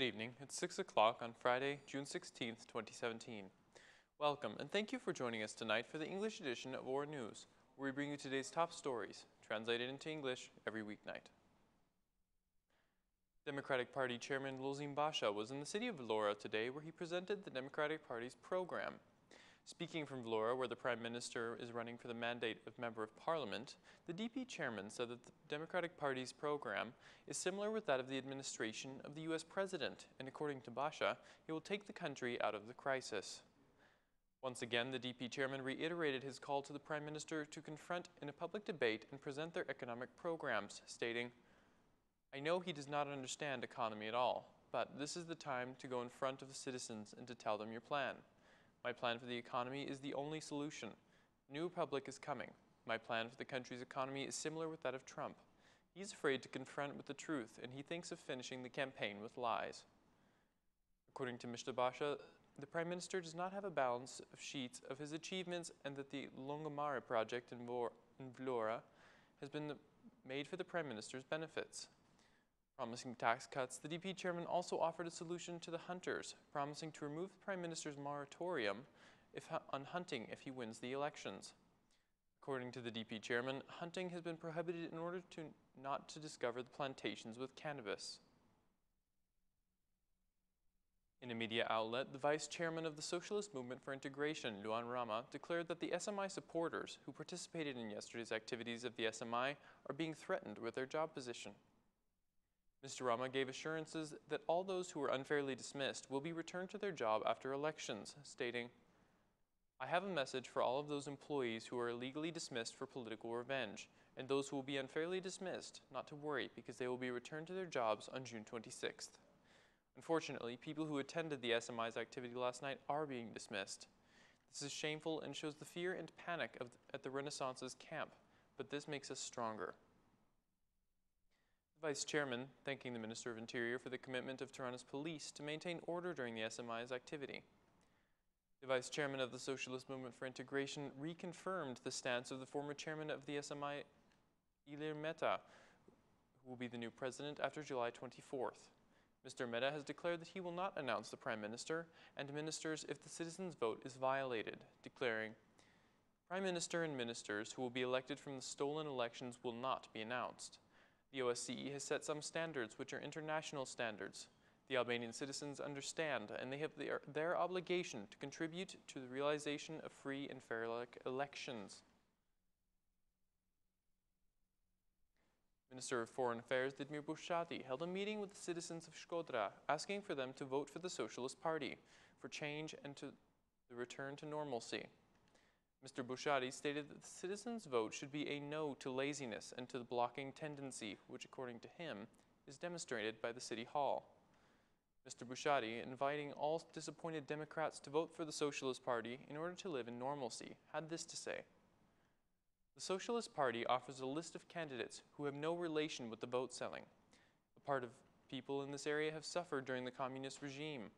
Good evening. It's 6 o'clock on Friday, June 16th, 2017. Welcome and thank you for joining us tonight for the English edition of Ora News, where we bring you today's top stories, translated into English every weeknight. Democratic Party Chairman Lulzim Basha was in the city of Vlora today where he presented the Democratic Party's program. Speaking from Vlora, where the Prime Minister is running for the mandate of Member of Parliament, the DP chairman said that the Democratic Party's program is similar with that of the administration of the U.S. President, and according to Basha, he will take the country out of the crisis. Once again, the DP chairman reiterated his call to the Prime Minister to confront in a public debate and present their economic programs, stating, I know he does not understand economy at all, but this is the time to go in front of the citizens and to tell them your plan. My plan for the economy is the only solution. New Republic is coming. My plan for the country's economy is similar with that of Trump. He's afraid to confront with the truth, and he thinks of finishing the campaign with lies. According to Mr. Basha, the Prime Minister does not have a balance of sheets of his achievements and that the Lungomare project in, Vlora has been made for the Prime Minister's benefits. Promising tax cuts, the DP chairman also offered a solution to the hunters, promising to remove the Prime Minister's moratorium if, on hunting if he wins the elections. According to the DP chairman, hunting has been prohibited in order to not to discover the plantations with cannabis. In a media outlet, the vice chairman of the Socialist Movement for Integration, Luan Rama, declared that the SMI supporters who participated in yesterday's activities of the SMI are being threatened with their job position. Mr. Rama gave assurances that all those who were unfairly dismissed will be returned to their job after elections, stating, I have a message for all of those employees who are illegally dismissed for political revenge, and those who will be unfairly dismissed not to worry because they will be returned to their jobs on June 26th. Unfortunately, people who attended the SMI's activity last night are being dismissed. This is shameful and shows the fear and panic of, at the Renaissance's camp, but this makes us stronger. Vice Chairman thanking the Minister of Interior for the commitment of Tirana's police to maintain order during the SMI's activity. The Vice Chairman of the Socialist Movement for Integration reconfirmed the stance of the former Chairman of the SMI, Ilir Meta, who will be the new President after July 24th. Mr. Meta has declared that he will not announce the Prime Minister and ministers if the citizens' vote is violated, declaring, Prime Minister and ministers who will be elected from the stolen elections will not be announced. The OSCE has set some standards which are international standards. The Albanian citizens understand and they have their, their obligation to contribute to the realization of free and fair elections. Minister of Foreign Affairs Ditmir Bushati held a meeting with the citizens of Shkodra, asking for them to vote for the Socialist Party, for change and to the return to normalcy. Mr. Bushati stated that the citizens' vote should be a no to laziness and to the blocking tendency, which according to him is demonstrated by the City Hall. Mr. Bushati, inviting all disappointed Democrats to vote for the Socialist Party in order to live in normalcy, had this to say. The Socialist Party offers a list of candidates who have no relation with the vote selling. A part of people in this area have suffered during the communist regime.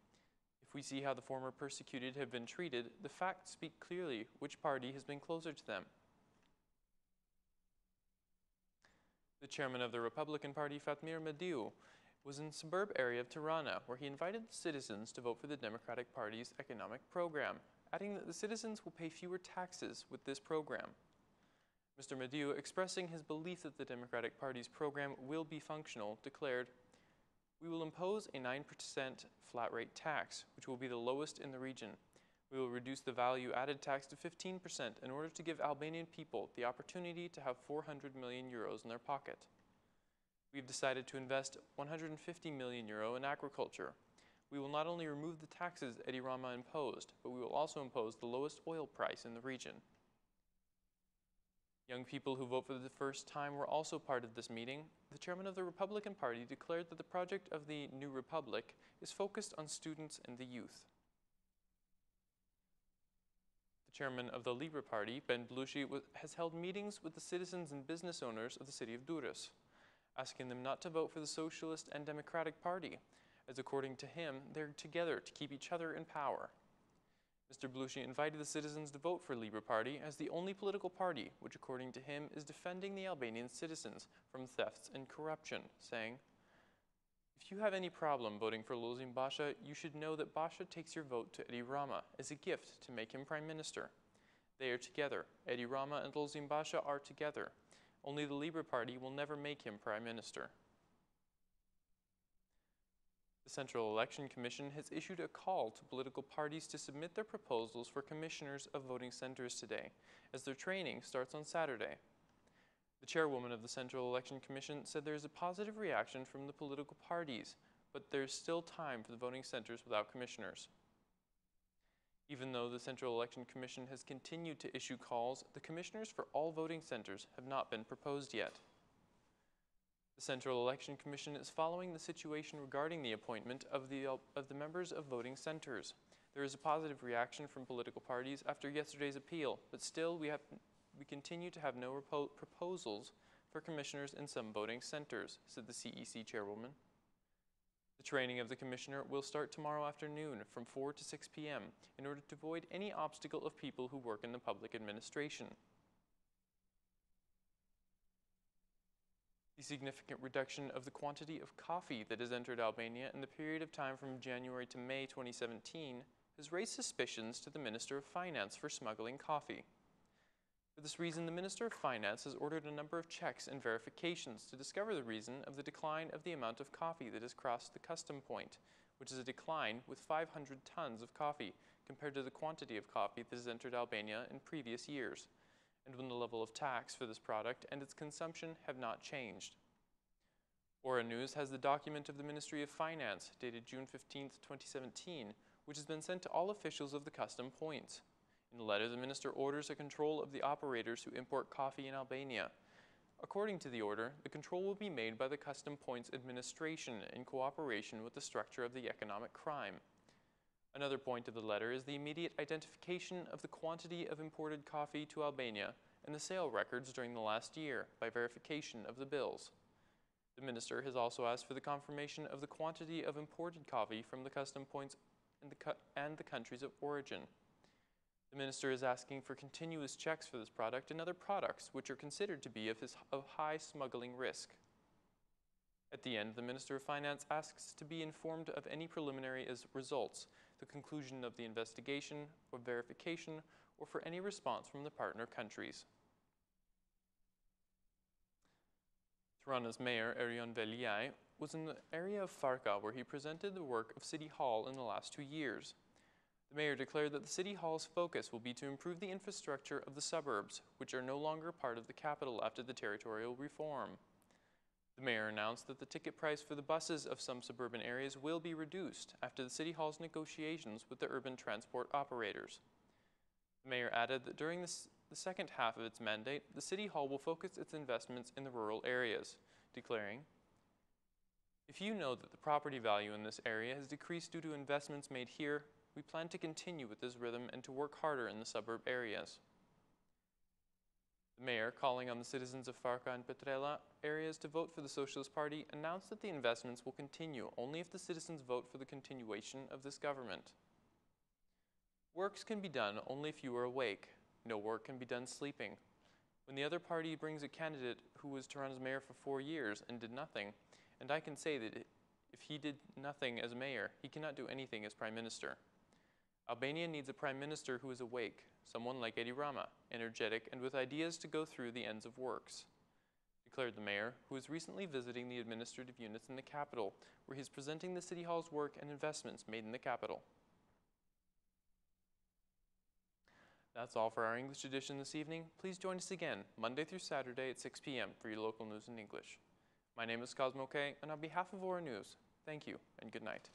If we see how the former persecuted have been treated, the facts speak clearly which party has been closer to them. The chairman of the Republican Party, Fatmir Mediu, was in the suburb area of Tirana, where he invited the citizens to vote for the Democratic Party's economic program, adding that the citizens will pay fewer taxes with this program. Mr. Mediu, expressing his belief that the Democratic Party's program will be functional, declared, we will impose a 9% flat rate tax, which will be the lowest in the region. We will reduce the value added tax to 15% in order to give Albanian people the opportunity to have 400 million euros in their pocket. We've decided to invest 150 million euro in agriculture. We will not only remove the taxes Edi Rama imposed, but we will also impose the lowest oil price in the region. Young people who vote for the first time were also part of this meeting. The chairman of the Republican Party declared that the project of the New Republic is focused on students and the youth. The chairman of the Libra Party, Ben Blushi, has held meetings with the citizens and business owners of the city of Durrës, asking them not to vote for the Socialist and Democratic Party, as according to him, they're together to keep each other in power. Mr. Blushi invited the citizens to vote for Libra Party as the only political party which, according to him, is defending the Albanian citizens from thefts and corruption, saying, If you have any problem voting for Lulzim Basha, you should know that Basha takes your vote to Edi Rama as a gift to make him prime minister. They are together. Edi Rama and Lulzim Basha are together. Only the Libra Party will never make him prime minister. The Central Election Commission has issued a call to political parties to submit their proposals for commissioners of voting centers today, as their training starts on Saturday. The chairwoman of the Central Election Commission said there is a positive reaction from the political parties, but there's still time for the voting centers without commissioners. Even though the Central Election Commission has continued to issue calls, the commissioners for all voting centers have not been proposed yet. The Central Election Commission is following the situation regarding the appointment of the, of the members of voting centers. There is a positive reaction from political parties after yesterday's appeal, but still we have we continue to have no proposals for commissioners in some voting centers, said the CEC chairwoman. The training of the commissioner will start tomorrow afternoon from 4 to 6 p.m. in order to avoid any obstacle of people who work in the public administration. The significant reduction of the quantity of coffee that has entered Albania in the period of time from January to May 2017 has raised suspicions to the Minister of Finance for smuggling coffee. For this reason, the Minister of Finance has ordered a number of checks and verifications to discover the reason of the decline of the amount of coffee that has crossed the custom point, which is a decline with 500 tons of coffee compared to the quantity of coffee that has entered Albania in previous years, and when the level of tax for this product and its consumption have not changed. Ora News has the document of the Ministry of Finance dated June 15, 2017, which has been sent to all officials of the custom points. In the letter, the minister orders a control of the operators who import coffee in Albania. According to the order, the control will be made by the Custom Points Administration in cooperation with the structure of the economic crime. Another point of the letter is the immediate identification of the quantity of imported coffee to Albania and the sale records during the last year by verification of the bills. The minister has also asked for the confirmation of the quantity of imported coffee from the custom points and the, and the countries of origin. The minister is asking for continuous checks for this product and other products which are considered to be of, his, of high smuggling risk. At the end, the Minister of Finance asks to be informed of any preliminary results, the conclusion of the investigation or verification, or for any response from the partner countries. Tirana's mayor, Erion Veliaj, was in the area of Farka where he presented the work of City Hall in the last two years. The mayor declared that the City Hall's focus will be to improve the infrastructure of the suburbs, which are no longer part of the capital after the territorial reform. The mayor announced that the ticket price for the buses of some suburban areas will be reduced after the City Hall's negotiations with the urban transport operators. The mayor added that during this, the second half of its mandate, the City Hall will focus its investments in the rural areas, declaring, If you know that the property value in this area has decreased due to investments made here, we plan to continue with this rhythm and to work harder in the suburb areas. Mayor, calling on the citizens of Farka and Petrela areas to vote for the Socialist Party, announced that the investments will continue only if the citizens vote for the continuation of this government. Works can be done only if you are awake. No work can be done sleeping. When the other party brings a candidate who was Tirana's mayor for four years and did nothing, and I can say that if he did nothing as mayor, he cannot do anything as prime minister. Albania needs a prime minister who is awake, someone like Edi Rama, energetic and with ideas to go through the ends of works, declared the mayor, who is recently visiting the administrative units in the capital, where he is presenting the City Hall's work and investments made in the capital. That's all for our English edition this evening. Please join us again, Monday through Saturday at 6 p.m. for your local news in English. My name is Cosmo K, and on behalf of Ora News, thank you and good night.